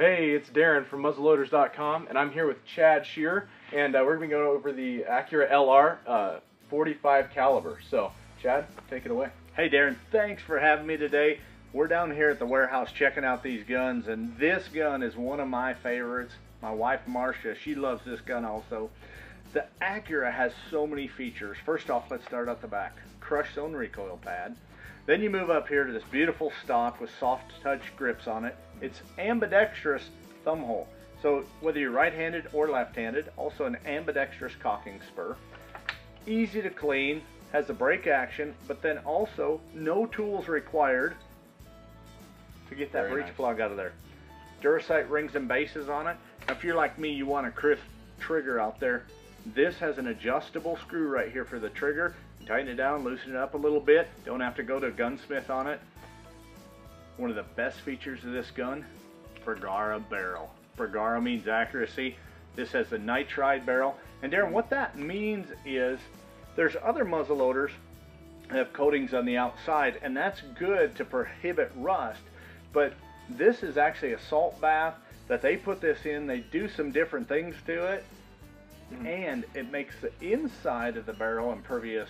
Hey, it's Darren from muzzleloaders.com, and I'm here with Chad Schearer, and uh, we're going to going over the Accura LR uh, 45 caliber. So, Chad, take it away. Hey Darren, thanks for having me today. We're down here at the warehouse checking out these guns, and this gun is one of my favorites. My wife Marcia, she loves this gun also. The Accura has so many features. First off, let's start at the back. Crush zone recoil pad. Then you move up here to this beautiful stock with soft touch grips on it. It's ambidextrous thumb hole. So whether you're right-handed or left-handed, also an ambidextrous cocking spur. Easy to clean, has a break action, but then also no tools required to get that Very breech nice. plug out of there. DuraSight rings and bases on it. Now, If you're like me, you want a crisp trigger out there. This has an adjustable screw right here for the trigger. Tighten it down, loosen it up a little bit. Don't have to go to a gunsmith on it. One of the best features of this gun, Bergara barrel. Bergara means accuracy. This has the nitride barrel. And Darren, what that means is there's other muzzle loaders that have coatings on the outside, and that's good to prohibit rust. But this is actually a salt bath that they put this in. They do some different things to it, and it makes the inside of the barrel impervious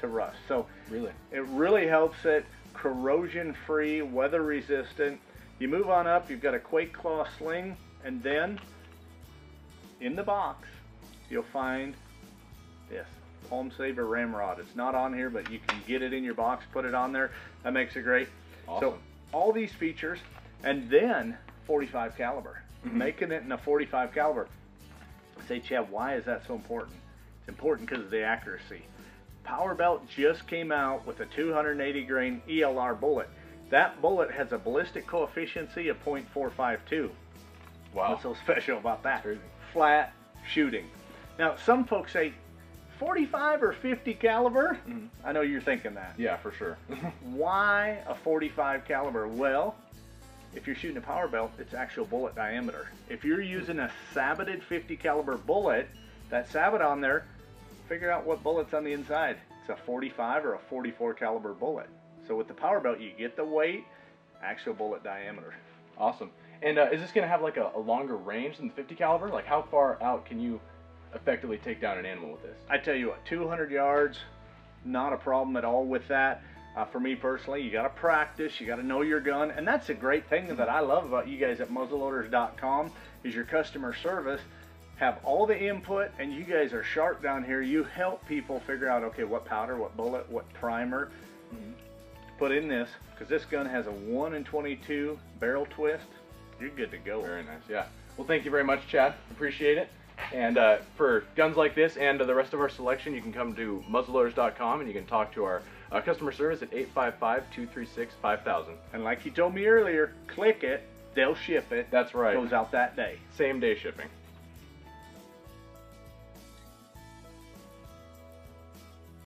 to rust. So Really? it really helps it corrosion free, weather resistant. You move on up, you've got a Quake Claw sling, and then in the box, you'll find this Palm Saver Ramrod. It's not on here, but you can get it in your box, put it on there. That makes it great. Awesome. So all these features, and then 45 caliber, Mm-hmm. making it in a 45 caliber. Say, Chad, why is that so important? It's important because of the accuracy. Power Belt just came out with a 280 grain ELR bullet. That bullet has a ballistic coefficient of .452. Wow. What's so special about that? Flat shooting. Now, some folks say 45 or 50 caliber. Mhm. I know you're thinking that. Yeah, for sure. Why a 45 caliber? Well, if you're shooting a power belt, it's actual bullet diameter. If you're using a saboted 50 caliber bullet, that sabot on there, figure out what bullet's on the inside. It's a 45 or a 44 caliber bullet. So with the power belt, you get the weight, actual bullet diameter. awesome. And uh, is this going to have like a, a longer range than the 50 caliber? Like, how far out can you effectively take down an animal with this? I tell you what, 200 yards, not a problem at all with that. Uh, for me personally, you got to practice, you got to know your gun, and that's a great thing that I love about you guys at muzzleloaders.com is your customer service. Have all the input, and you guys are sharp down here. You help people figure out, okay, what powder, what bullet, what primer put in this, because this gun has a 1 in 22 barrel twist. You're good to go. Very nice. Yeah. Well, thank you very much, Chad. Appreciate it. And uh, for guns like this and uh, the rest of our selection, you can come to muzzleloaders.com and you can talk to our uh, customer service at 855-236-5000. And like you told me earlier, click it, they'll ship it. That's right. It goes out that day. Same day shipping.